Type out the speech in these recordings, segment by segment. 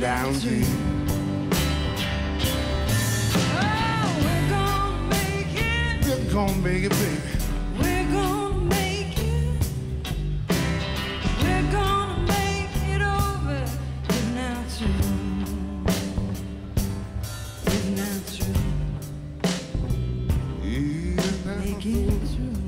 true. Oh, we're gonna make it. We're gonna make it, baby. We're gonna make it. We're gonna make it over. If not true. If not true. Make it true.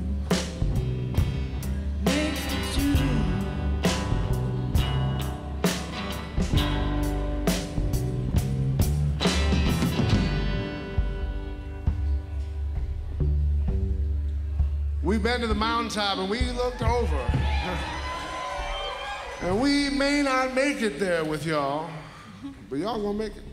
We've been to the mountaintop and we looked over. And we may not make it there with y'all, but y'all gonna make it.